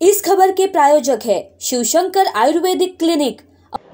इस खबर के प्रायोजक है शिवशंकर आयुर्वेदिक क्लिनिक।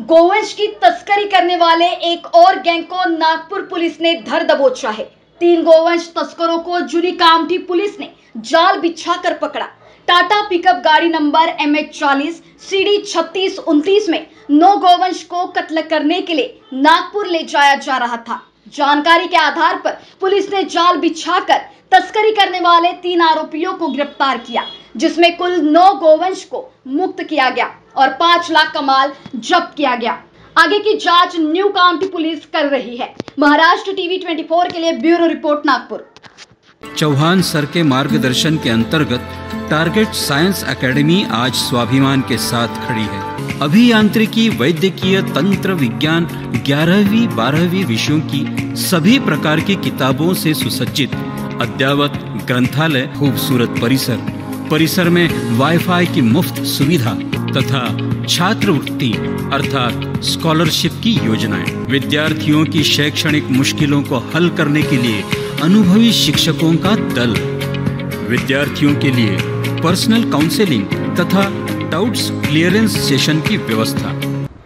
गोवंश की तस्करी करने वाले एक और गैंग को नागपुर पुलिस ने धर दबोचा है। तीन गोवंश तस्करों को जुनी कामठी पुलिस ने जाल बिछा कर पकड़ा। टाटा पिकअप गाड़ी नंबर एम एच चालीस सी डी छत्तीस उनतीस में नौ गोवंश को कत्ल करने के लिए नागपुर ले जाया जा रहा था। जानकारी के आधार पर पुलिस ने जाल बिछाकर तस्करी करने वाले तीन आरोपियों को गिरफ़्तार किया। जिसमें कुल नौ गोवंश को मुक्त किया गया और पाँच लाख का माल जब्त किया गया। आगे की जाँच न्यू काउंटी पुलिस कर रही है। महाराष्ट्र टीवी 24 के लिए bureau report, Nagpur. Chauhan sir के मार्गदर्शन के अंतर्गत टारगेट साइंस एकेडमी आज स्वाभिमान के साथ खड़ी है। अभियांत्रिकी, वैद्यकीय, तंत्र विज्ञान, ग्यारहवीं, बारहवीं विषयों की सभी प्रकार की किताबों से सुसज्जित अद्यावत ग्रंथालय, खूबसूरत परिसर। परिसर में वाईफाई की मुफ़्त सुविधा तथा छात्रवृत्ति अर्थात स्कॉलरशिप की योजनाएँ। विद्यार्थियों की शैक्षणिक मुश्किलों को हल करने के लिए अनुभवी शिक्षकों का दल। विद्यार्थियों के लिए पर्सनल काउंसलिंग तथा डाउट्स क्लियरेंस सेशन की व्यवस्था।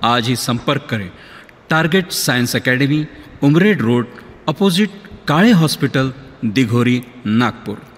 आज ही संपर्क करें target science academy Umred road opposite Kale hospital Dighori, Nagpur.